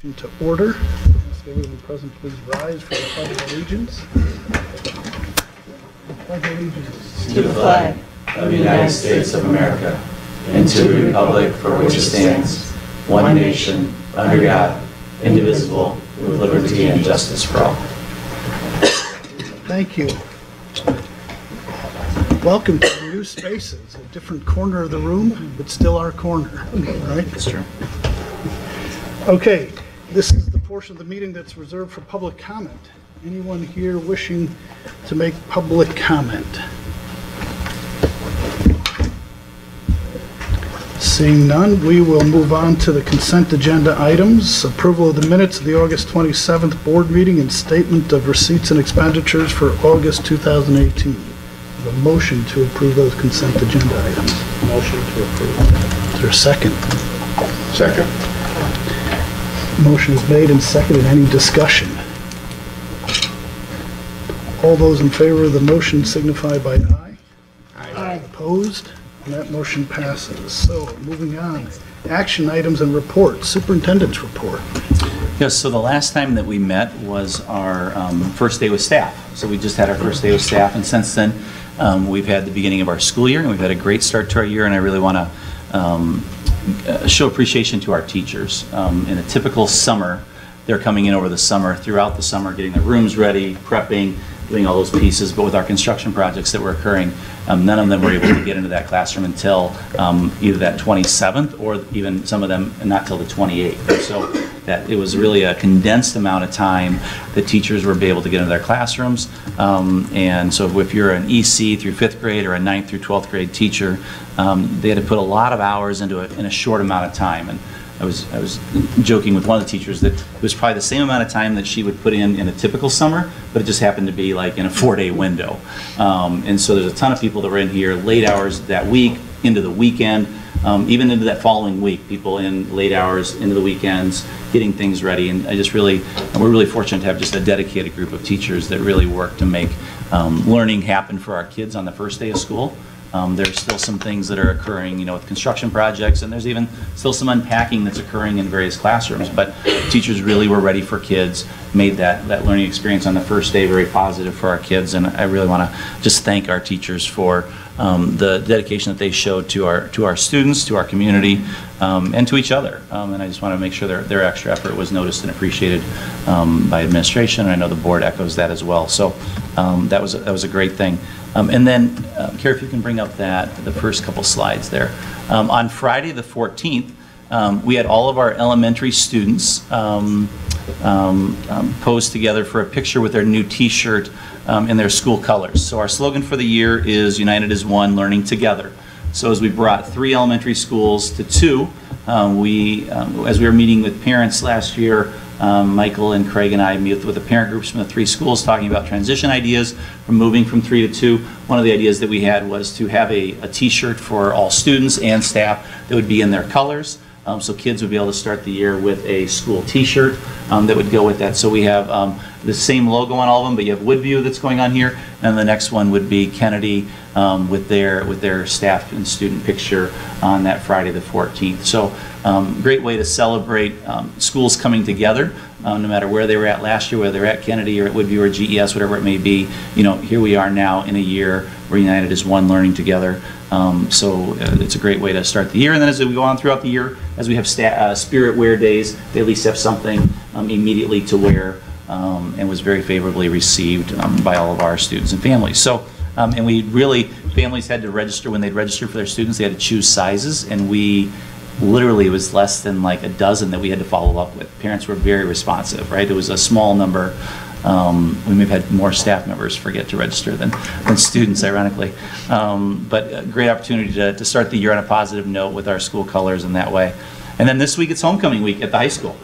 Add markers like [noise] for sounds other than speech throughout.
To order. Ask everyone present, please rise for the pledge of allegiance. Pledge allegiance. to the flag of the United States of America and to the republic for which it stands, one nation, under God, indivisible, with liberty and justice for all. Thank you. Welcome to new spaces, a different corner of the room, but still our corner, right? That's true. Okay, this is the portion of the meeting that's reserved for public comment. Anyone here wishing to make public comment? Seeing none, we will move on to the consent agenda items. Approval of the minutes of the August 27th board meeting and statement of receipts and expenditures for August 2018. A motion to approve those consent agenda items. Motion to approve. Is there a second? Second. Motion is made and seconded. Any discussion? All those in favor of the motion signify by aye. Aye. Opposed? And that motion passes. So, moving on. Action items and reports. Superintendent's report. Yes, so the last time that we met was our um, first day with staff. So we just had our first day with staff, and since then, um, we've had the beginning of our school year, and we've had a great start to our year, and I really want to show appreciation to our teachers. Um, In a typical summer, they're coming in over the summer, throughout the summer, getting their rooms ready, prepping, doing all those pieces, but with our construction projects that were occurring, um, none of them were able to get into that classroom until um, either that 27th, or even some of them not till the 28th. So that it was really a condensed amount of time that teachers were able to get into their classrooms. Um, And so if you're an EC through fifth grade or a ninth through 12th grade teacher, um, they had to put a lot of hours into it in a short amount of time. And I was, I was joking with one of the teachers that it was probably the same amount of time that she would put in in a typical summer, but it just happened to be like in a four-day window. Um, And so there's a ton of people that were in here late hours that week, into the weekend, um, even into that following week, people in late hours, into the weekends, getting things ready. And I just really, we're really fortunate to have just a dedicated group of teachers that really work to make um, learning happen for our kids on the first day of school. Um, There's still some things that are occurring, you know, with construction projects, and there's even still some unpacking that's occurring in various classrooms. But teachers really were ready for kids, made that, that learning experience on the first day very positive for our kids. And I really want to just thank our teachers for um, the dedication that they showed to our, to our students, to our community, um, and to each other. Um, And I just want to make sure their, their extra effort was noticed and appreciated um, by administration, and I know the board echoes that as well. So um, that was, a- that was a great thing. Um, And then, uh, Carrie, if you can bring up that, the first couple slides there. On Friday, the 14th, um, we had all of our elementary students um, um, um, pose together for a picture with their new T-shirt um, in their school colors. So our slogan for the year is United as One, Learning Together. So as we brought three elementary schools to two, um, we, um, as we were meeting with parents last year, um, Michael and Craig and I met with the parent groups from the three schools talking about transition ideas from moving from three to two. One of the ideas that we had was to have a, a T-shirt for all students and staff that would be in their colors. Um, so kids would be able to start the year with a school T-shirt um, that would go with that. So we have um, the same logo on all of them, but you have Woodview that's going on here, and the next one would be Kennedy um, with their with their staff and student picture on that Friday the 14th. So um, great way to celebrate um, schools coming together. Uh, no matter where they were at last year, whether they're at Kennedy or at Woodview or GES, whatever it may be, you know, here we are now in a year we're as one, learning together. Um, so uh, it's a great way to start the year. And then as we go on throughout the year, as we have uh, spirit wear days, they at least have something um, immediately to wear um, and was very favorably received um, by all of our students and families. So, um, and we really, families had to register, when they'd register for their students, they had to choose sizes, and we, literally, it was less than like a dozen that we had to follow up with. Parents were very responsive, right? It was a small number. Um, We may have had more staff members forget to register than, than students, ironically. Um, But a great opportunity to, to start the year on a positive note with our school colors in that way. And then this week, it's homecoming week at the high school.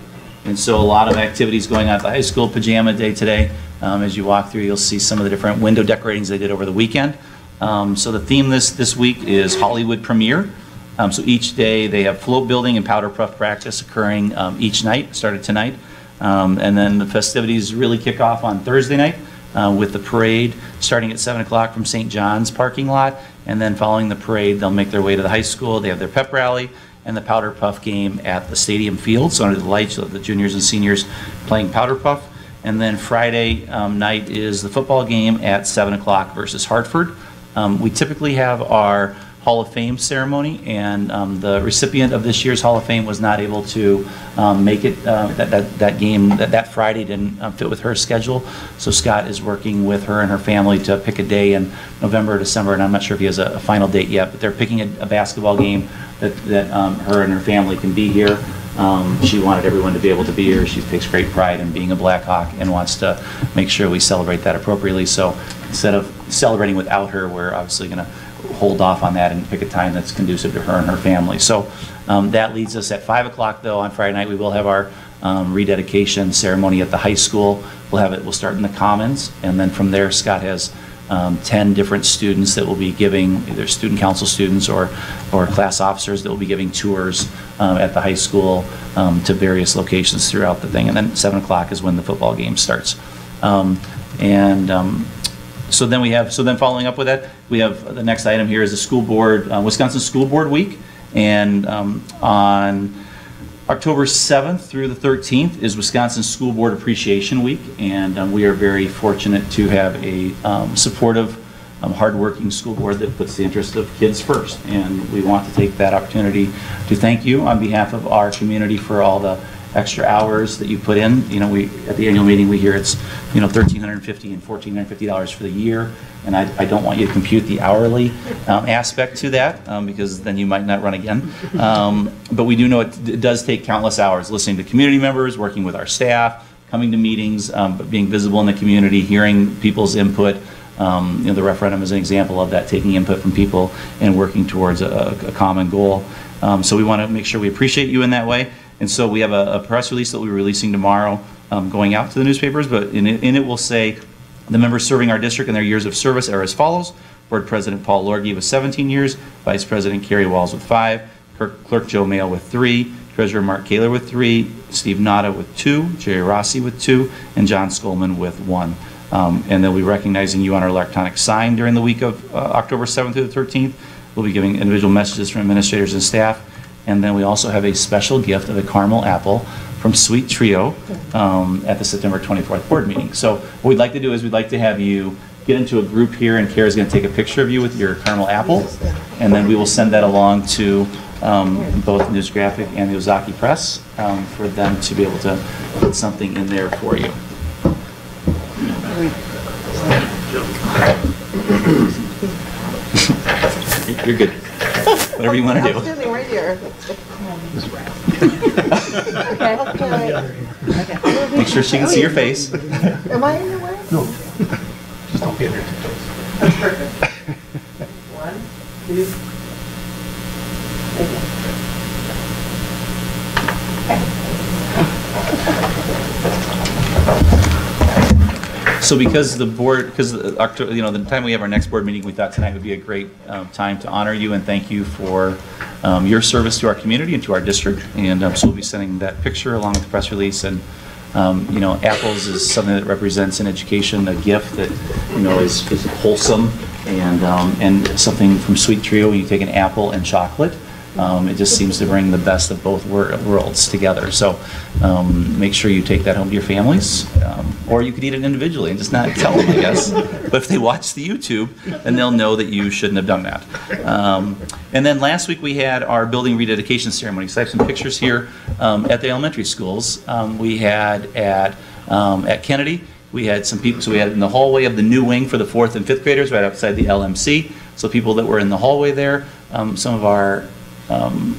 And so a lot of activities going on at the high school, pajama day today. Um, As you walk through, you'll see some of the different window decoratings they did over the weekend. Um, So the theme this, this week is Hollywood Premiere. Um, So each day, they have float building and powder puff practice occurring um, each night, started tonight. Um, And then the festivities really kick off on Thursday night uh, with the parade starting at 7 o'clock from St. John's parking lot. And then following the parade, they'll make their way to the high school. They have their pep rally. And the Powder Puff game at the Stadium Field, so under the lights of the juniors and seniors playing Powder Puff. And then Friday um, night is the football game at 7 o'clock versus Hartford. Um, We typically have our Hall of Fame ceremony, and um, the recipient of this year's Hall of Fame was not able to um, make it, uh, that that that game, that that Friday didn't uh, fit with her schedule. So Scott is working with her and her family to pick a day in November or December, and I'm not sure if he has a a final date yet, but they're picking a a basketball game that that um, her and her family can be here. Um, She wanted everyone to be able to be here. She takes great pride in being a Blackhawk and wants to make sure we celebrate that appropriately. So instead of celebrating without her, we're obviously going to hold off on that and pick a time that's conducive to her and her family. So um, that leads us at 5 o'clock, though, on Friday night, we will have our um, rededication ceremony at the high school. We'll have it, we'll start in the Commons, and then from there, Scott has um, 10 different students that will be giving, either student council students or, or class officers that will be giving tours um, at the high school um, to various locations throughout the thing. And then 7 o'clock is when the football game starts. Um, And um, so then we have, so then following up with that, we have, the next item here is the school board, uh, Wisconsin School Board Week. And um, on October 7th through the 13th is Wisconsin School Board Appreciation Week. And um, we are very fortunate to have a um, supportive, um, hardworking school board that puts the interest of kids first. And we want to take that opportunity to thank you on behalf of our community for all the extra hours that you put in. You know, we, at the annual meeting, we hear it's, you know, 1,350 and $1,450 for the year. And I, I don't want you to compute the hourly um, aspect to that, um, because then you might not run again. Um, But we do know it it does take countless hours, listening to community members, working with our staff, coming to meetings, um, but being visible in the community, hearing people's input. Um, You know, the referendum is an example of that, taking input from people and working towards a, a common goal. Um, So we want to make sure we appreciate you in that way. And so we have a, a press release that we'll be releasing tomorrow, um, going out to the newspapers, but in it, in it will say, the members serving our district in their years of service are as follows. Board President Paul Lorgy with 17 years, Vice President Kerry Walls with five, Clerk Clerk Joe Mail with three, Treasurer Mark Kaler with three, Steve Nada with two, Jerry Rossi with two, and John Skolman with one. Um, And they'll be recognizing you on our electronic sign during the week of uh, October 7th through the 13th. We'll be giving individual messages from administrators and staff. And then we also have a special gift of a caramel apple from Sweet Trio um, at the September 24th board meeting. So what we'd like to do is we'd like to have you get into a group here, and Kara's going to take a picture of you with your caramel apple, and then we will send that along to um, both News Graphic and the Ozaukee Press um, for them to be able to put something in there for you. You're good. [laughs] Whatever you want to do. Standing right here. Make sure she can see your face. Am I in your way? No. Just don't get in her. That's perfect. One, two. So because the board, because October, you know, the time we have our next board meeting, we thought tonight would be a great um, time to honor you and thank you for um, your service to our community and to our district. And um, so we'll be sending that picture along with the press release. And, um, you know, apples is something that represents in education, a gift that, you know, is is wholesome and, um, and something from Sweet Trio, when you take an apple and chocolate. Um, It just seems to bring the best of both wor- worlds together. So um, make sure you take that home to your families, um, or you could eat it individually and just not [laughs] tell them, I guess. But if they watch the YouTube, then they'll know that you shouldn't have done that. Um, And then last week, we had our building rededication ceremony. So I have some pictures here um, at the elementary schools. Um, We had at, at Kennedy, we had some people, so we had in the hallway of the new wing for the fourth and fifth graders, right outside the LMC. So people that were in the hallway there, um, some of our um,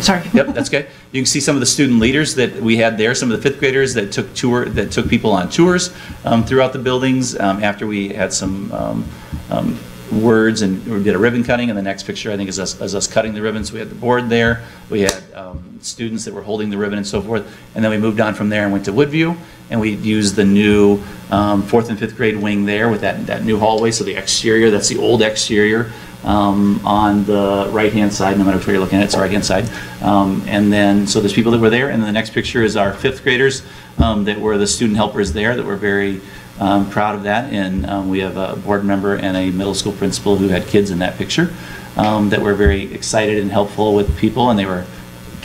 Sorry. [laughs] Yep, that's good. You can see some of the student leaders that we had there, some of the fifth graders that took tour, that took people on tours um, throughout the buildings um, after we had some um, um, words and we did a ribbon cutting. And the next picture, I think, is us, is us cutting the ribbons. We had the board there. We had um, students that were holding the ribbon and so forth. And then we moved on from there and went to Woodview. And we use the new um, fourth and fifth grade wing there with that, that new hallway. So the exterior, that's the old exterior um, on the right-hand side, no matter which way you're looking at, it's the right-hand side. Um, And then, so there's people that were there, and then the next picture is our fifth graders um, that were the student helpers there, that were very um, proud of that, and um, we have a board member and a middle school principal who had kids in that picture that were very excited and helpful with people, and they were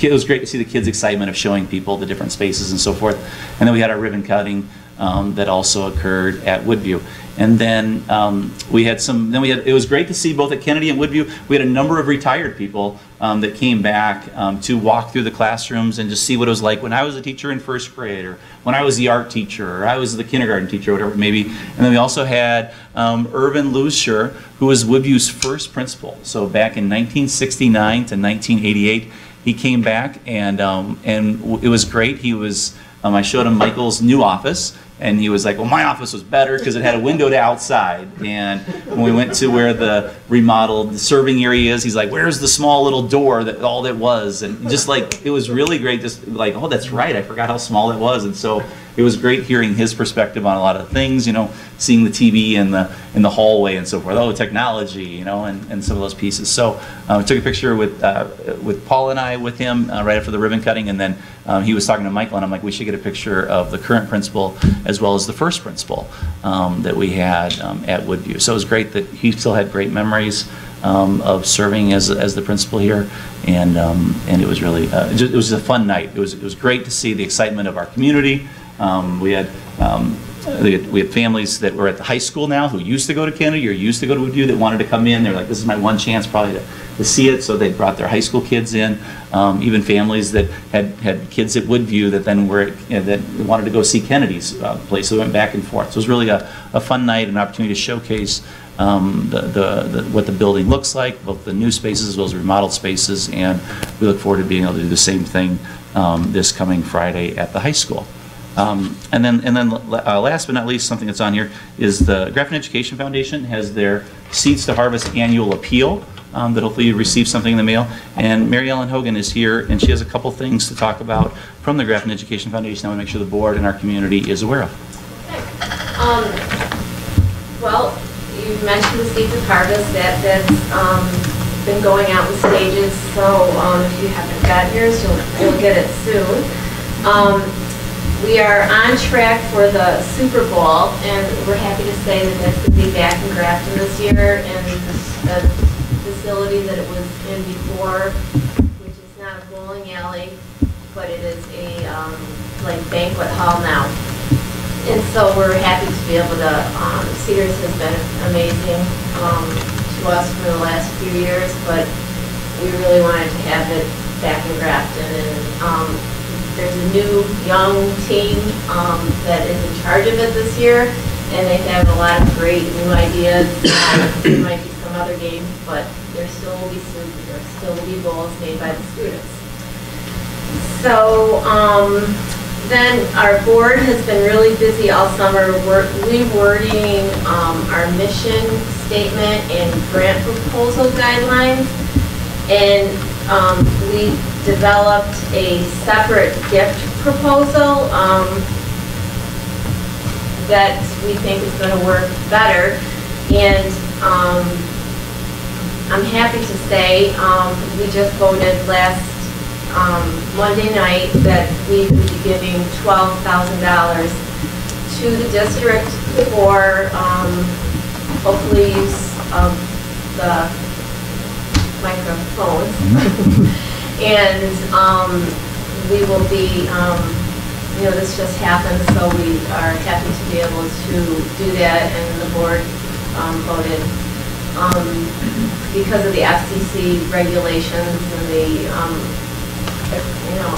it was great to see the kids' excitement of showing people the different spaces and so forth. And then we had our ribbon cutting um, that also occurred at Woodview. And then um, we had some, then we had, it was great to see both at Kennedy and Woodview, we had a number of retired people um, that came back um, to walk through the classrooms and just see what it was like when I was a teacher in first grade, or when I was the art teacher, or I was the kindergarten teacher, whatever maybe. And then we also had um, Irvin Lucier, who was Woodview's first principal. So back in 1969 to 1988, he came back and um, and it was great. He was um, I showed him Michael's new office and he was like, "Well, my office was better because it had a window to outside." And when we went to where the remodeled serving area is, he's like, "Where's the small little door that all that was?" And just like it was really great, just like, "Oh, that's right, I forgot how small it was." And so it was great hearing his perspective on a lot of things, you know, seeing the TV in the in the hallway and so forth. Oh, technology, you know, and, and some of those pieces. So uh, we took a picture with uh, with Paul and I with him uh, right after the ribbon cutting, and then um, he was talking to Michael, and I'm like, we should get a picture of the current principal as well as the first principal um, that we had um, at Woodview. So it was great that he still had great memories. Um, of serving as, as the principal here, and um, and it was really uh, it was a fun night. It was it was great to see the excitement of our community, um, we had um, we had- families that were at the high school now who used to go to Kennedy or used to go to Woodview that wanted to come in. They're like, this is my one chance probably to, to see it. So they brought their high school kids in. Um, even families that had, had kids at Woodview that then were you know, that wanted to go see Kennedy's uh, place. So we went back and forth. So it was really a, a fun night, an opportunity to showcase um, the, the, the, what the building looks like, both the new spaces as well as the remodeled spaces. And we look forward to being able to do the same thing um, this coming Friday at the high school. Um, And then, and then uh, last but not least, something that's on here is the Grafton Education Foundation has their Seeds to Harvest annual appeal um, that hopefully you receive something in the mail. And Mary Ellen Hogan is here, and she has a couple things to talk about from the Grafton Education Foundation I want to make sure the board and our community is aware of. Um, well, you mentioned the Seeds of Harvest, that, that's, um, been going out in stages, so, um, if you haven't got yours, you'll, you'll get it soon. We are on track for the Super Bowl, and we're happy to say that that's gonna be back in Grafton this year, in the facility that it was in before, which is not a bowling alley, but it is a, um, like banquet hall now. And so we're happy to be able to, um, Cedars has been amazing, um, to us for the last few years, but we really wanted to have it back in Grafton. And, um, there's a new, young team, um, that is in charge of it this year, and they have a lot of great new ideas. [coughs] There might be some other games, but there still will be there still will be bowls made by the students. So, um, then our board has been really busy all summer wor- rewording, um, our mission statement and grant proposal guidelines. And, um, we developed a separate gift proposal, um, that we think is gonna work better. And, um, I'm happy to say, um, we just voted last, um, Monday night that we would be giving twelve thousand dollars to the district for, um, hopefully use of the microphones. [laughs] And, um, we will be, um, you know, this just happened, so we are happy to be able to do that, and the board, um, voted um, because of the FCC regulations and the, um, you know,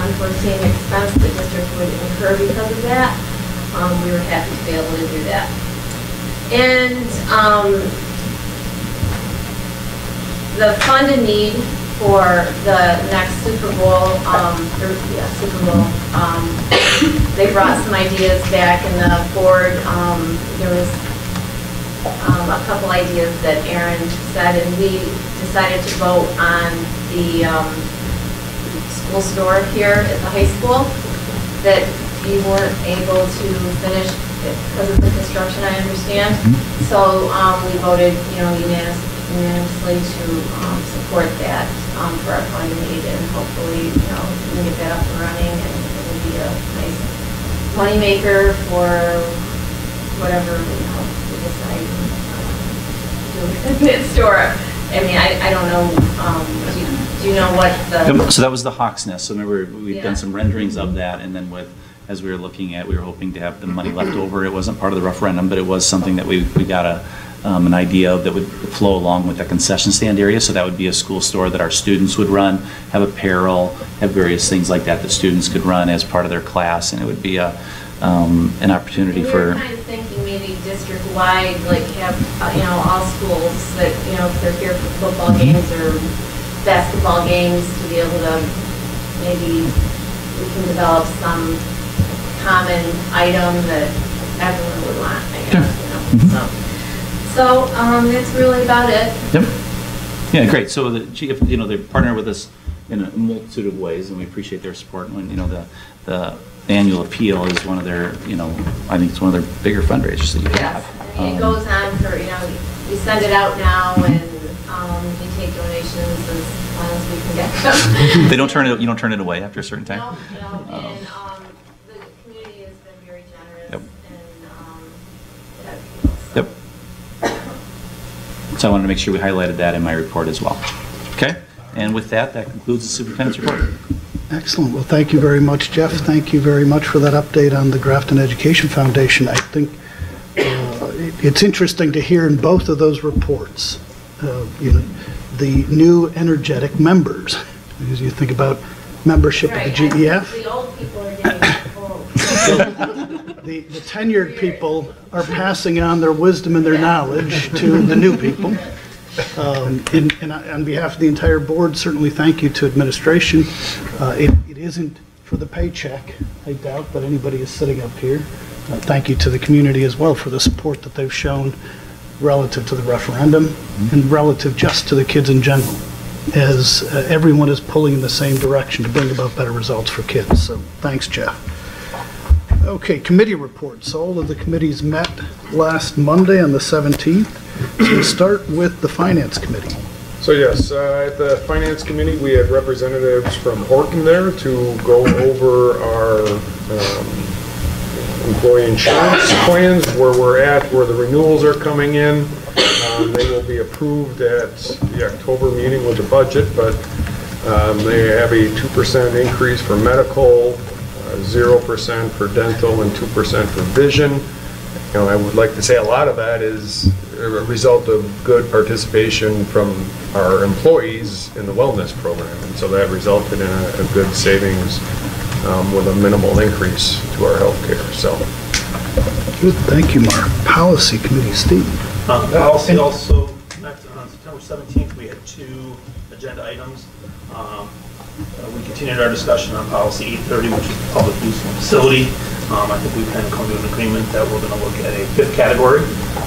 unforeseen expense the district would incur because of that, um, we were happy to be able to do that. And, um, the fund funded need for the next Super Bowl, um, or, yeah, Super Bowl, um, they brought some ideas back and the board, um, there was um, a couple ideas that Aaron said, and we decided to vote on the um, school store here at the high school, that we weren't able to finish because of the construction, I understand. So um, we voted, you know, unanimous- unanimously to um, support that um, for our funding need, and hopefully, you know, we can get that up and running, and it will be a nice moneymaker for whatever, you know, we decide, to do [laughs] in store. I mean, I, I don't know, um, do you, do you know what the? So that was the Hawks Nest, so remember, we've Yeah. done some renderings of that, and then with, as we were looking at, we were hoping to have the money left over. It wasn't part of the referendum, but it was something that we, we got a, um, an idea that would flow along with the concession stand area, so that would be a school store that our students would run, have apparel, have various things like that that students could run as part of their class, and it would be a, um, an opportunity were for, kind of thinking maybe district-wide, like have, uh, you know, all schools that, you know, if they're here for football Mm-hmm. games or basketball games, to be able to, maybe we can develop some common item that everyone would want, I guess, you Mhm. so. So, um, that's really about it. Yep. Yeah, great. So the, you know, they partner with us in a multitude of ways, and we appreciate their support. When, you know, the, the annual appeal is one of their, you know, I think it's one of their bigger fundraisers that you Yes, have. It Um, goes on for, you know, we send it out now and, um, we take donations as long as we can get them. [laughs] They don't turn it, you don't turn it away after a certain time? No, no, Um, and, So I wanted to make sure we highlighted that in my report as well. Okay? And with that, that concludes the superintendent's report. Excellent. Well, thank you very much, Jeff. Thank you very much for that update on the Grafton Education Foundation. I think uh, it- it's interesting to hear in both of those reports, uh, you know, the new energetic members. As you think about membership of the I think GEF, The old people are getting old. [laughs] [laughs] the the tenured people are passing on their wisdom and their knowledge to the new people. Um, And and on behalf of the entire board, certainly thank you to administration. Uh, It it isn't for the paycheck, I doubt, but anybody is sitting up here. Uh, Thank you to the community as well for the support that they've shown relative to the referendum and relative just to the kids in general, as uh, everyone is pulling in the same direction to bring about better results for kids. So thanks, Jeff. Okay, committee reports. All of the committees met last Monday on the 17th. So we'll start with the Finance Committee. So yes, uh, at the Finance Committee, we had representatives from Horton there to go over our um, employee insurance plans, where we're at, where the renewals are coming in. Um, They will be approved at the October meeting with the budget, but um, they have a 2% increase for medical, 0% for dental, and 2% for vision. You know, I would like to say a lot of that is a result of good participation from our employees in the wellness program. And so that resulted in a, a good savings um, with a minimal increase to our healthcare, so. Good, thank you, Mark. Policy Committee, Steve. Um, Policy also, on September 17th, we had two agenda items. Um, uh, We continued our discussion on policy 830, which is the public use of facility. Um, I think we've kind of come to an agreement that we're going to look at a fifth category,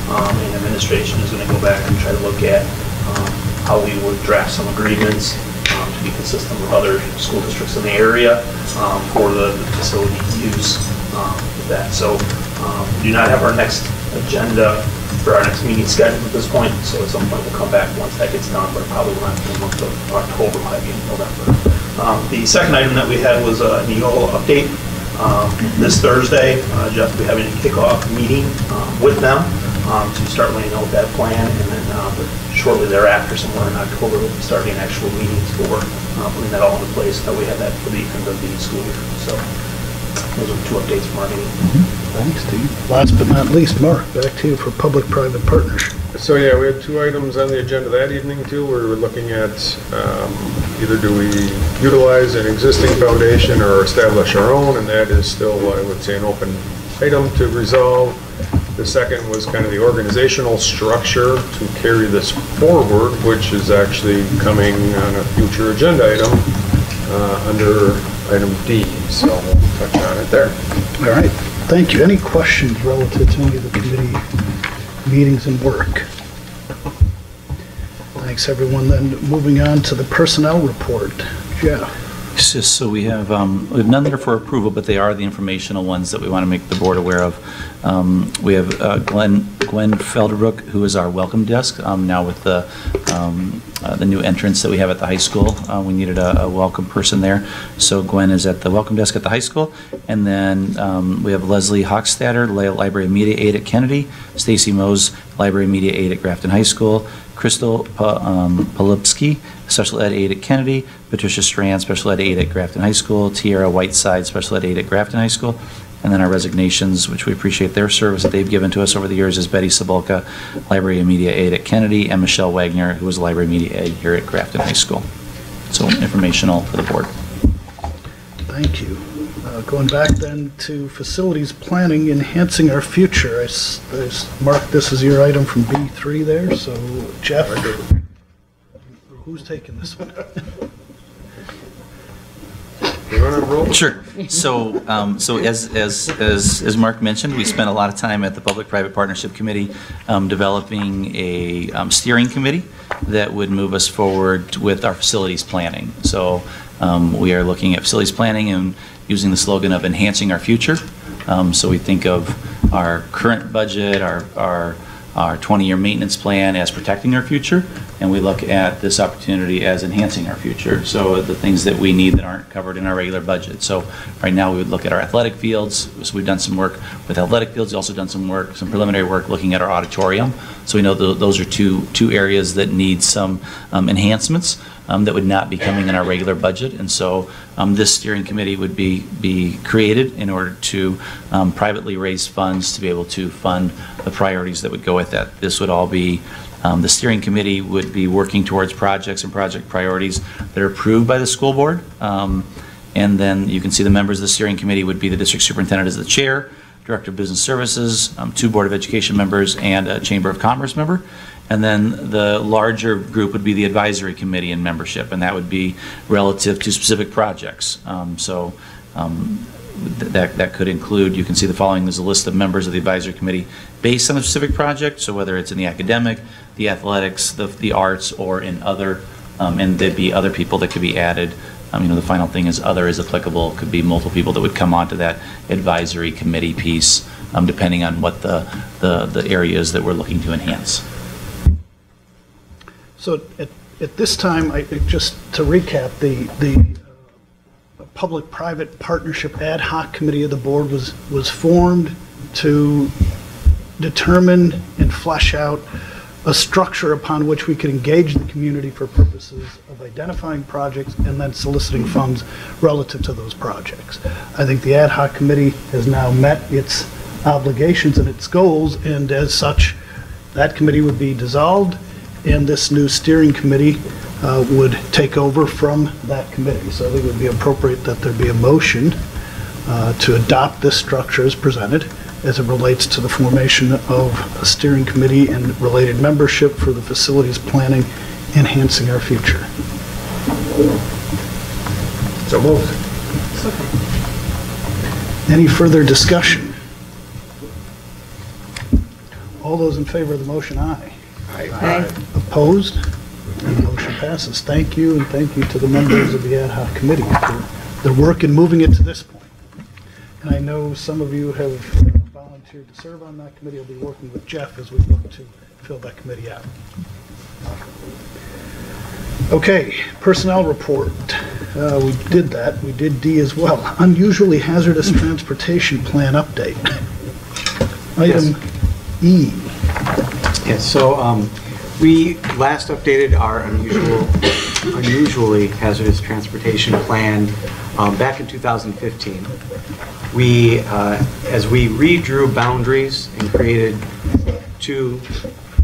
um, and administration is going to go back and try to look at um, how we would draft some agreements um, to be consistent with other school districts in the area um, for the the facility use um, with that. So um, we do not have our next agenda for our next meeting scheduled at this point, so at some point we'll come back once that gets done, but probably not in the month of October, might be in November. Um, The second item that we had was a Neola update. Um, This Thursday, uh, Jeff will be having a kickoff meeting um, with them um, to start laying out that plan, and then uh, shortly thereafter, somewhere in October, we'll be starting actual meetings for uh, putting that all into place, that we have that for the end of the school year. So those are two updates from our meeting. Thanks, Steve. Last but not least, Mark, back to you for public-private partnership. So yeah, we had two items on the agenda that evening too. We were looking at um, either do we utilize an existing foundation or establish our own, and that is still, I would say, an open item to resolve. The second was kind of the organizational structure to carry this forward, which is actually coming on a future agenda item uh, under item D, so we'll touch on it there. All right, thank you. Any questions relative to any of the committee meetings and work? Thanks, everyone. Then moving on to the personnel report. Jeff? Just so we have, um, we have none that are for approval, but they are the informational ones that we want to make the board aware of. Um, We have uh, Glenn, Gwen Felderbrook, who is our welcome desk, um, now with the, um, uh, the new entrance that we have at the high school. Uh, We needed a, a welcome person there. So Gwen is at the welcome desk at the high school. And then um, we have Leslie Hochstadter, li- library media aide at Kennedy, Stacy Mose, library media aide at Grafton High School, Crystal um, Polipsky, special ed aide at Kennedy, Patricia Strand, special ed aide at Grafton High School, Tiara Whiteside, special ed aide at Grafton High School, and then our resignations, which we appreciate their service that they've given to us over the years, is Betty Sabulka, library and media aide at Kennedy, and Michelle Wagner, who was library media aide here at Grafton High School. So informational for the board. Thank you. Uh, Going back then to facilities planning, enhancing our future. I s- I s- marked this as your item from B3 there, so Jeff, who's taking this one? You want to roll? Sure. So, um, so as, as, as, as Mark mentioned, we spent a lot of time at the Public-Private Partnership Committee um, developing a um, steering committee that would move us forward with our facilities planning. So, um, we are looking at facilities planning and using the slogan of enhancing our future. Um, so we think of our current budget, our, our, our 20-year maintenance plan as protecting our future, and we look at this opportunity as enhancing our future. So the things that we need that aren't covered in our regular budget. So right now, we would look at our athletic fields. So we've done some work with athletic fields, We've also done some work, some preliminary work looking at our auditorium. So we know tho- those are two, two areas that need some um, enhancements um, that would not be coming in our regular budget. And so um, this steering committee would be, be created in order to um, privately raise funds to be able to fund the priorities that would go with that. This would all be, um, the steering committee would be working towards projects and project priorities that are approved by the school board. Um, And then you can see the members of the steering committee would be the district superintendent as the chair, Director of Business Services, um, two Board of Education members, and a Chamber of Commerce member. And then the larger group would be the advisory committee and membership, and that would be relative to specific projects. Um, So um, th- that, that could include, you can see the following, there's a list of members of the advisory committee based on a specific project, so whether it's in the academic, the athletics, the, the arts, or in other, um, and there'd be other people that could be added. Um, You know, the final thing is other is applicable, could be multiple people that would come onto that advisory committee piece, um, depending on what the, the, the areas that we're looking to enhance. So at, at this time, I, just to recap, the, the uh, Public-Private Partnership Ad Hoc Committee of the Board was, was formed to determine and flesh out a structure upon which we could engage the community for purposes of identifying projects and then soliciting funds relative to those projects. I think the ad hoc committee has now met its obligations and its goals, and as such, that committee would be dissolved, and this new steering committee uh, would take over from that committee. So I think it would be appropriate that there be a motion uh, to adopt this structure as presented as it relates to the formation of a steering committee and related membership for the facilities planning, enhancing our future. So moved. Any further discussion? All those in favor of the motion, aye. Aye. Opposed? The motion passes. Thank you, and thank you to the members of the ad hoc committee for their work in moving it to this point. And I know some of you have volunteered to serve on that committee. I'll be working with Jeff as we look to fill that committee out. Okay, personnel report. Uh, We did that. We did D as well. Unusually hazardous transportation plan update. Item E. Yes, so um, we last updated our unusual, unusually hazardous transportation plan um, back in 2015. We, uh, as we redrew boundaries and created two,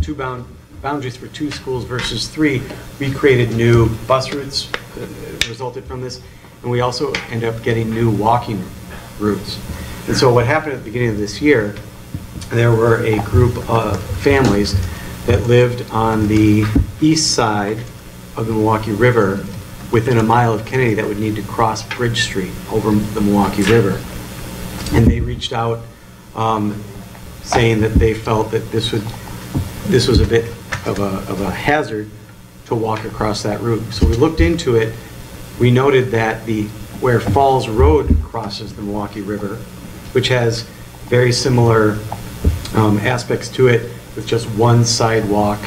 two bound, boundaries for two schools versus three, we created new bus routes that resulted from this, and we also ended up getting new walking routes. And so what happened at the beginning of this year, there were a group of families that lived on the east side of the Milwaukee River within a mile of Kennedy that would need to cross Bridge Street over the Milwaukee River. And they reached out um, saying that they felt that this would, this was a bit of a, of a hazard to walk across that route. So we looked into it, we noted that the, where Falls Road crosses the Milwaukee River, which has very similar um, aspects to it, with just one sidewalk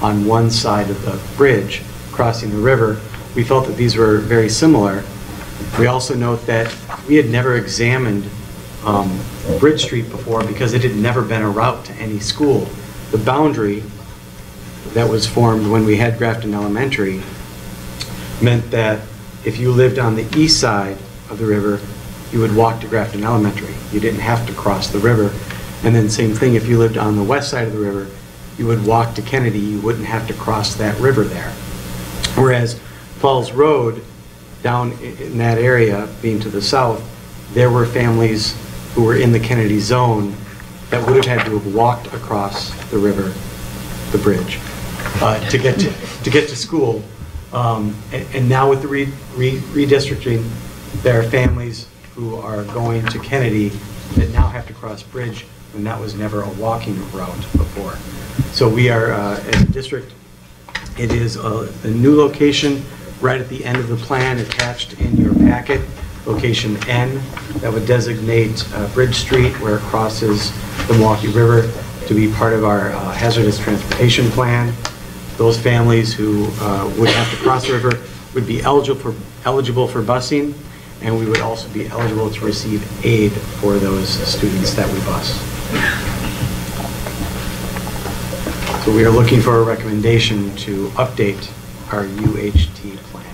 on one side of the bridge crossing the river, we felt that these were very similar. We also note that we had never examined um, Bridge Street before because it had never been a route to any school. The boundary that was formed when we had Grafton Elementary meant that if you lived on the east side of the river, you would walk to Grafton Elementary. You didn't have to cross the river. And then same thing, if you lived on the west side of the river, you would walk to Kennedy, you wouldn't have to cross that river there. Whereas Falls Road, down in that area, being to the south, there were families who were in the Kennedy zone that would have had to have walked across the river, the bridge, uh, to get to, to get to school. Um, And and now with the re- re- redistricting, there are families who are going to Kennedy that now have to cross bridge, and that was never a walking route before. So we are, uh, as a district, it is a a new location right at the end of the plan attached in your packet, location N, that would designate uh, Bridge Street where it crosses the Milwaukee River to be part of our uh, hazardous transportation plan. Those families who uh, would have to cross the river would be eligible for, eligible for busing, and we would also be eligible to receive aid for those students that we bus. So we are looking for a recommendation to update our UHT plan.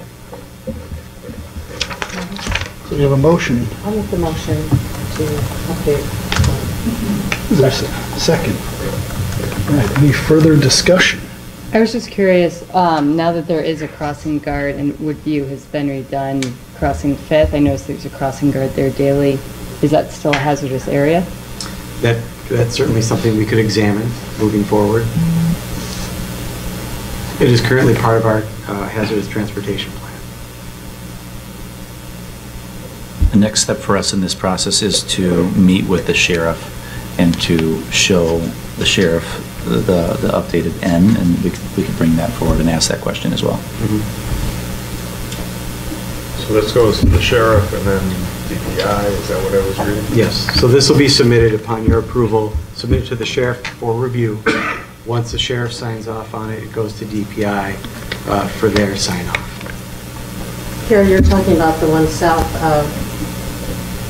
So we have a motion. I'll make the motion to update. Is there a second? All right, any further discussion? I was just curious, um, now that there is a crossing guard and Woodview has been redone, crossing Fifth, I noticed there's a crossing guard there daily. Is that still a hazardous area? That, that's certainly something we could examine moving forward. It is currently part of our uh, hazardous transportation plan. The next step for us in this process is to meet with the sheriff and to show the sheriff the, the updated N, and we could, we could bring that forward and ask that question as well. So this goes to the sheriff and then DPI, is that what I was reading? Yes, so this will be submitted upon your approval, submitted to the sheriff for review. Once the sheriff signs off on it, it goes to DPI uh, for their sign-off. Here, you're talking about the one south of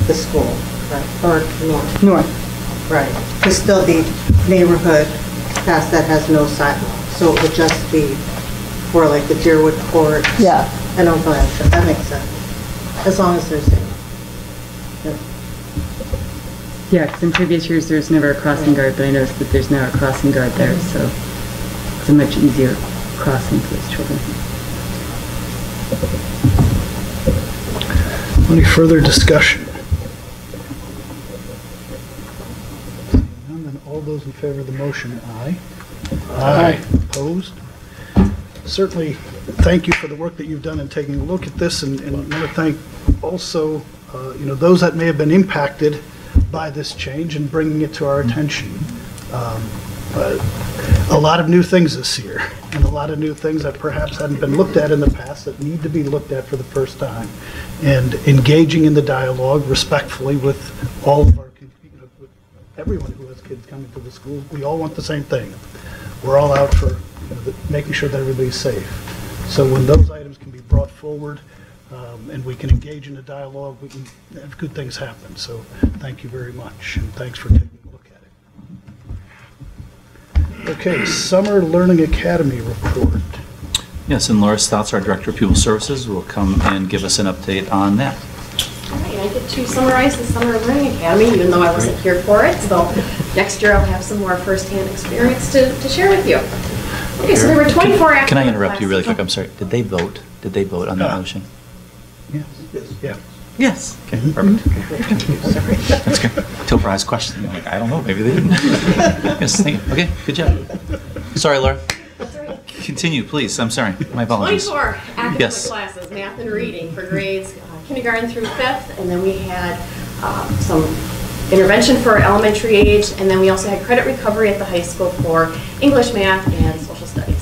the school, right? or north? North. Right. To still be neighborhood past that has no sidewalk, so it would just be for like the Deerwood Court. Yeah. And Oak Blanchard, that makes sense, as long as they're safe. Yeah. Yeah, 'cause in previous years, there was never a crossing guard, but I noticed that there's now a crossing guard there, so it's a much easier crossing for those children. Any further discussion? Seeing none, then all those in favor of the motion, aye. Aye. Opposed? Certainly, thank you for the work that you've done in taking a look at this, and and I want to thank also, uh, you know, those that may have been impacted by this change and bringing it to our attention. Um, But a lot of new things this year, and a lot of new things that perhaps hadn't been looked at in the past that need to be looked at for the first time. And engaging in the dialogue respectfully with all of our, you know, with everyone who has kids coming to the school. We all want the same thing. We're all out for you know, the- making sure that everybody's safe. So when those items can be brought forward, um, and we can engage in a dialogue, we can have good things happen. So thank you very much, and thanks for taking a look at it. Okay, Summer Learning Academy report. Yes, and Laura Stouts, our Director of Pupil Services, will come and give us an update on that. All right, I get to summarize the Summer Learning Academy, even though I wasn't here for it, so next year I'll have some more firsthand experience to, to share with you. Okay, so there were 24 academic Can I interrupt you really quick? I'm sorry. Did they vote? Did they vote on that Yeah. motion? Yes. Yeah. Yes. Okay, perfect. That's good. Till Fry's question, I'm like, I don't know, maybe they didn't. [laughs] Yes, thank you. Okay, good job. Sorry, Laura. That's all right. Continue, please. I'm sorry. My apologies. 24 academic Yes. classes, math and reading for grades uh, kindergarten through fifth, and then we had um, some intervention for elementary age, and then we also had credit recovery at the high school for English, math, and social studies.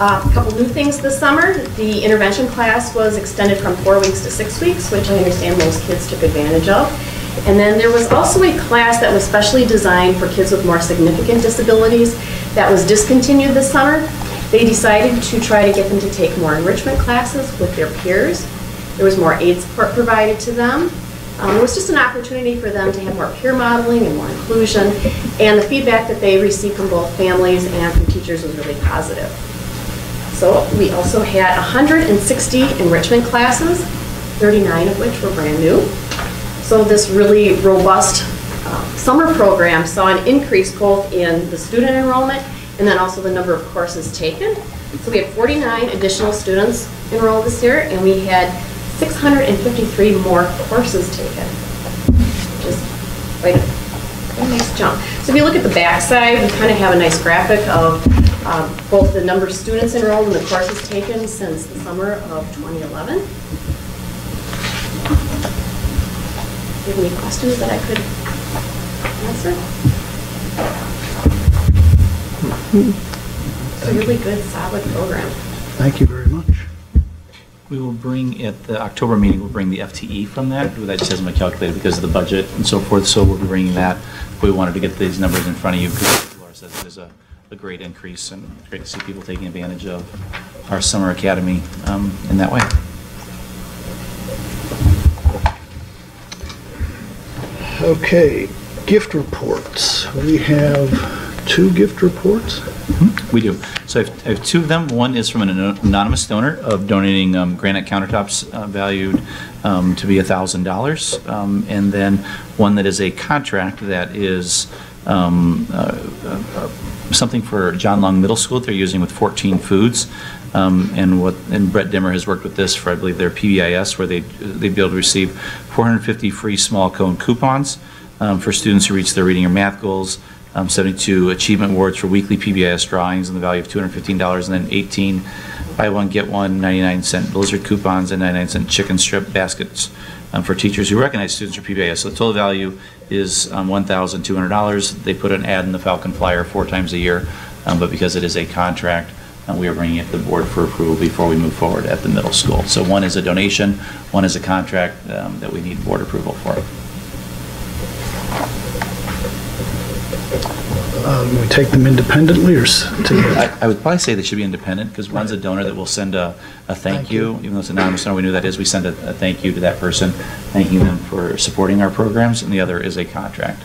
Uh, A couple new things this summer. The intervention class was extended from four weeks to six weeks, which I understand most kids took advantage of. And then there was also a class that was specially designed for kids with more significant disabilities that was discontinued this summer. They decided to try to get them to take more enrichment classes with their peers. There was more aid support provided to them. Um, It was just an opportunity for them to have more peer modeling and more inclusion, and the feedback that they received from both families and from teachers was really positive. So we also had 160 enrichment classes, 39 of which were brand new. So this really robust uh, summer program saw an increase both in the student enrollment and then also the number of courses taken. So we had 49 additional students enrolled this year, and we had 653 more courses taken. Just quite a nice jump. So if you look at the backside, we kind of have a nice graphic of um, both the number of students enrolled and the courses taken since the summer of 2011. Do you have any questions that I could answer? It's a really good, solid program. Thank you very much. We will bring, at the October meeting, we'll bring the FTE from that. That just hasn't been calculated because of the budget and so forth, so we'll be bringing that. We wanted to get these numbers in front of you because Laura says it is a, a great increase and it's great to see people taking advantage of our summer academy um, in that way. Okay, gift reports. We have two gift reports. We do. So I have, I have two of them. One is from an anonymous donor of donating um, granite countertops uh, valued um, to be $1,000. Um, And then one that is a contract that is um, uh, uh, uh, something for John Long Middle School that they're using with 14 Foods. Um, And what, and Brett Dimmer has worked with this for, I believe, their PBIS, where they, they'd be able to receive 450 free small cone coupons um, for students who reach their reading or math goals, um, 72 achievement awards for weekly PBIS drawings in the value of $215, and then 18 buy one, get one 99 cent Blizzard coupons and 99 cent chicken strip baskets um, for teachers who recognize students for PBIS. So the total value is um, $1,200. They put an ad in the Falcon Flyer four times a year, um, but because it is a contract, uh, we are bringing it to the board for approval before we move forward at the middle school. So one is a donation, one is a contract um, that we need board approval for. Um, We take them independently or s- together? I I would probably say they should be independent, because one's a donor that will send a, a thank Thank you. you, even though it's anonymous, donor, we knew that is, we send a, a thank you to that person, thanking them for supporting our programs, and the other is a contract.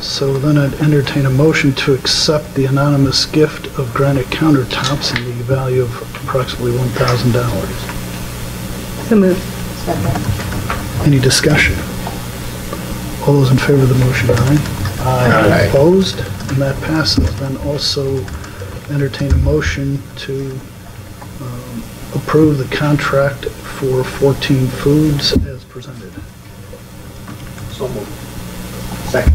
So then I'd entertain a motion to accept the anonymous gift of granite countertops in the value of approximately $1,000. So moved. Any discussion? All those in favor of the motion, aye? Aye. Opposed? And that passes. Then also entertain a motion to um, approve the contract for 14 Foods as presented. So moved. Second.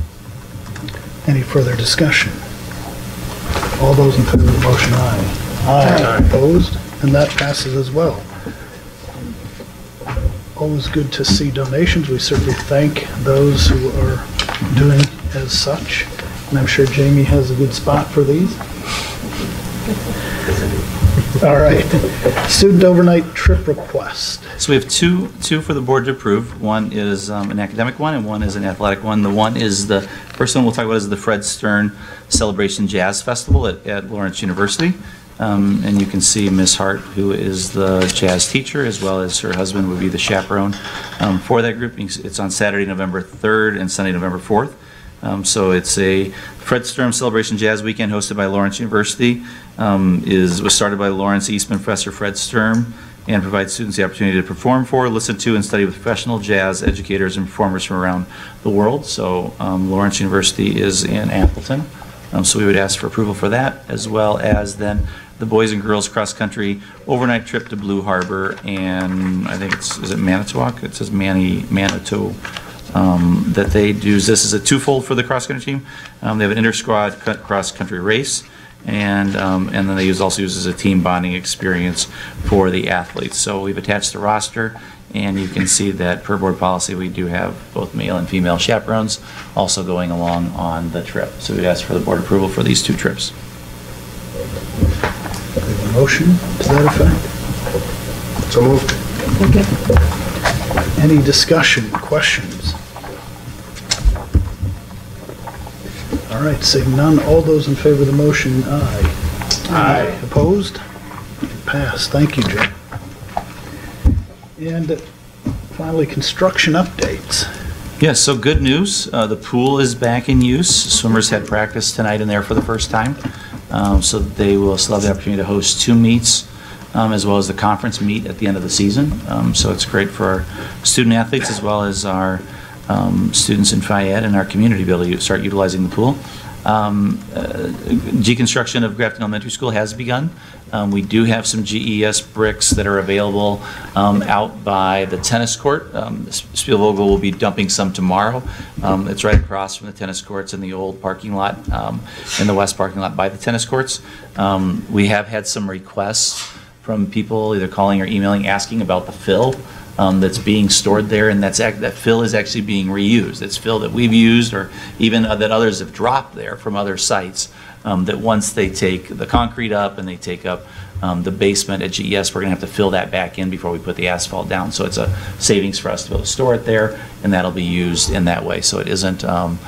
Any further discussion? All those in favor of the motion, aye. Aye. Opposed? And that passes as well. Always good to see donations. We certainly thank those who are doing as such. And I'm sure Jamie has a good spot for these. All right. Student overnight trip request. So we have two, two for the board to approve. One is um, an academic one, and one is an athletic one. The one is, the first one we'll talk about is the Fred Sturm Celebration Jazz Festival at at Lawrence University. Um, And you can see Ms. Hart, who is the jazz teacher, as well as her husband would be the chaperone um, for that group. It's on Saturday, November 3rd, and Sunday, November 4th. Um, So it's a Fred Sturm Celebration Jazz Weekend hosted by Lawrence University. Um, Is, was started by Lawrence Eastman Professor Fred Sturm and provides students the opportunity to perform for, listen to, and study with professional jazz educators and performers from around the world. So um, Lawrence University is in Appleton. Um, So we would ask for approval for that, as well as then the boys and girls cross-country overnight trip to Blue Harbor and I think it's, is it Manitowoc? It says Manny, Manitou um, that they do, this is a twofold for the cross-country team. Um, They have an inter-squad cross-country race, and, um, and then they use, also use as a team bonding experience for the athletes. So we've attached the roster, and you can see that per board policy, we do have both male and female chaperones also going along on the trip. So we'd ask for the board approval for these two trips. motion to that effect? So moved. Okay. Any discussion, questions? All right, seeing none, all those in favor of the motion, aye. Aye. Opposed? Passed, thank you, Jim. And finally, construction updates. Yes, so good news. Uh, The pool is back in use. Swimmers had practice tonight in there for the first time. Um, So they will still have the opportunity to host two meets, um, as well as the conference meet at the end of the season. Um, So it's great for our student athletes as well as our um, students in phy ed and our community be able to start utilizing the pool. Um, uh, Deconstruction of Grafton Elementary School has begun. Um, We do have some GES bricks that are available um, out by the tennis court. Um, Spielvogel will be dumping some tomorrow. Um, It's right across from the tennis courts in the old parking lot, um, in the west parking lot by the tennis courts. Um, We have had some requests from people either calling or emailing, asking about the fill um, that's being stored there, and that's, that fill is actually being reused. It's fill that we've used, or even uh, that others have dropped there from other sites, um, that once they take the concrete up and they take up um, the basement at GES, we're gonna have to fill that back in before we put the asphalt down. So it's a savings for us to be able to store it there, and that'll be used in that way. So it isn't, um,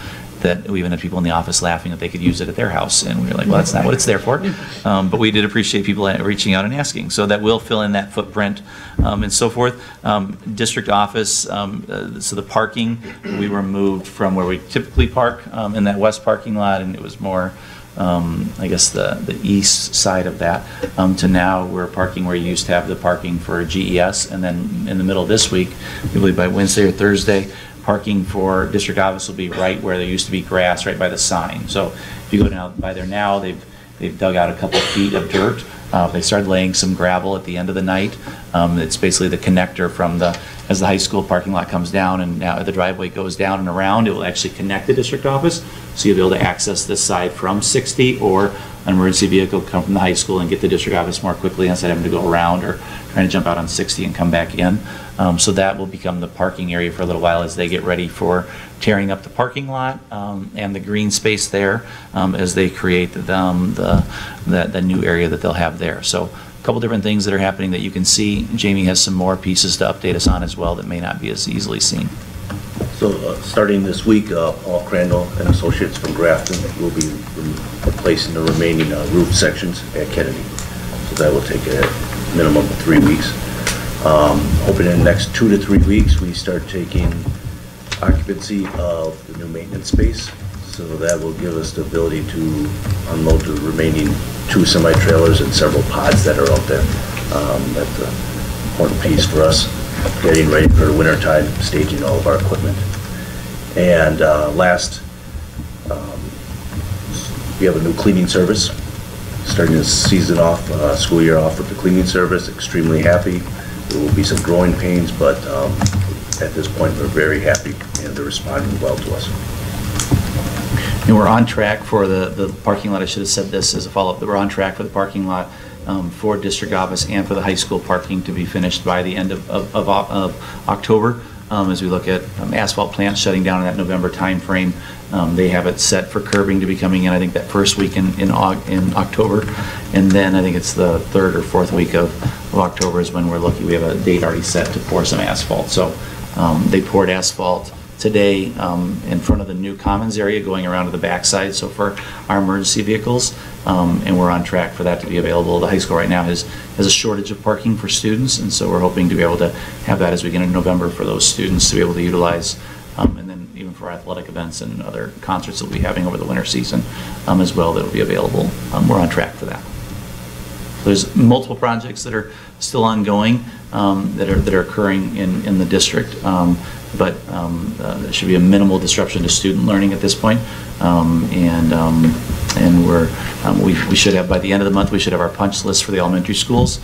that we even had people in the office laughing that they could use it at their house, and we were like, well, that's not what it's there for. Um, But we did appreciate people reaching out and asking, so that will fill in that footprint um, and so forth. Um, District office, um, uh, so the parking, we were moved from where we typically park um, in that west parking lot, and it was more, um, I guess, the, the east side of that, um, to now we're parking where you used to have the parking for GES, and then in the middle of this week, I believe by Wednesday or Thursday, parking for district office will be right where there used to be grass, right by the sign. So if you go down by there now, they've, they've dug out a couple feet of dirt. Uh, They started laying some gravel at the end of the night. Um, It's basically the connector from the, as the high school parking lot comes down and now the driveway goes down and around, it will actually connect the district office. So you'll be able to access this side from 60 or an emergency vehicle come from the high school and get the district office more quickly instead of having to go around or trying to jump out on 60 and come back in. Um, So that will become the parking area for a little while as they get ready for tearing up the parking lot um, and the green space there um, as they create the, the, the the new area that they'll have there. So a couple different things that are happening that you can see. Jamie has some more pieces to update us on as well that may not be as easily seen. So, uh, starting this week, uh, Paul Crandall and Associates from Grafton will be replacing the remaining uh, roof sections at Kennedy. So that will take a minimum of three weeks. Um, Hoping in the next two to three weeks, we start taking occupancy of the new maintenance space. So that will give us the ability to unload the remaining two semi-trailers and several pods that are out there. Um, That's an important piece for us, getting ready for the wintertime, staging all of our equipment. And uh, last, um, we have a new cleaning service, starting this season off, uh, school year off with the cleaning service, extremely happy. There will be some growing pains, but um, at this point, we're very happy, and they're responding well to us. And we're on track for the, the parking lot, I should have said this as a follow-up, we're on track for the parking lot um, for district office and for the high school parking to be finished by the end of, of, of of October. Um, As we look at um, asphalt plants shutting down in that November timeframe, um, they have it set for curbing to be coming in, I think that first week in, in in October. And then I think it's the third or fourth week of, of October is when we're looking, we have a date already set to pour some asphalt. So um, they poured asphalt today um, in front of the new commons area going around to the backside, so for our emergency vehicles, um, and we're on track for that to be available. The high school right now has, has a shortage of parking for students, and so we're hoping to be able to have that as we get into November for those students to be able to utilize, um, and then even for athletic events and other concerts that we'll be having over the winter season um, as well, that'll be available. Um, We're on track for that. There's multiple projects that are still ongoing, um, that are, that are occurring in, in the district, um, but um, uh, there should be a minimal disruption to student learning at this point. Um, And, um, and we're, um, we we should have, by the end of the month, we should have our punch list for the elementary schools,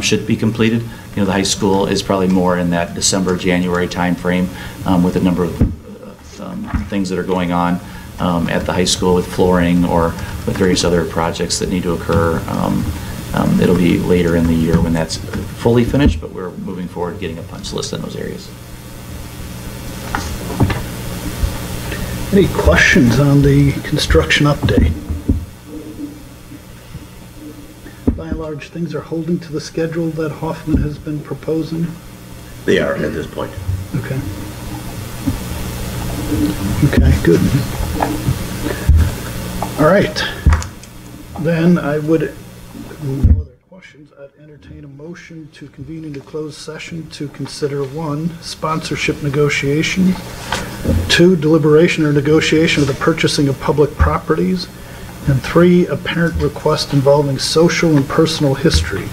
should be completed. You know, the high school is probably more in that December, January timeframe with a number of things that are going on um, at the high school with flooring or with various other projects that need to occur. Um, um, It'll be later in the year when that's fully finished, but we're moving forward, getting a punch list in those areas. Any questions on the construction update? By and large, at-large things are holding to the schedule that Hoffman has been proposing? They are at this point. Okay. Okay, good. All right. Then I would, no other questions, I'd entertain a motion to convene into closed session to consider, one, sponsorship negotiation, two, deliberation or negotiation of the purchasing of public properties, and three, a parent request involving social and personal history.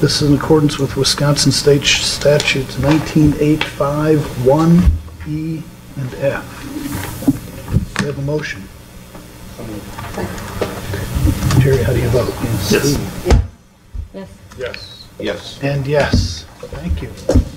This is in accordance with Wisconsin State Statutes 19851 1E and F. We have a motion. Jerry, how do you vote? Yes. Yes. Yes. Yes. And yes. Thank you.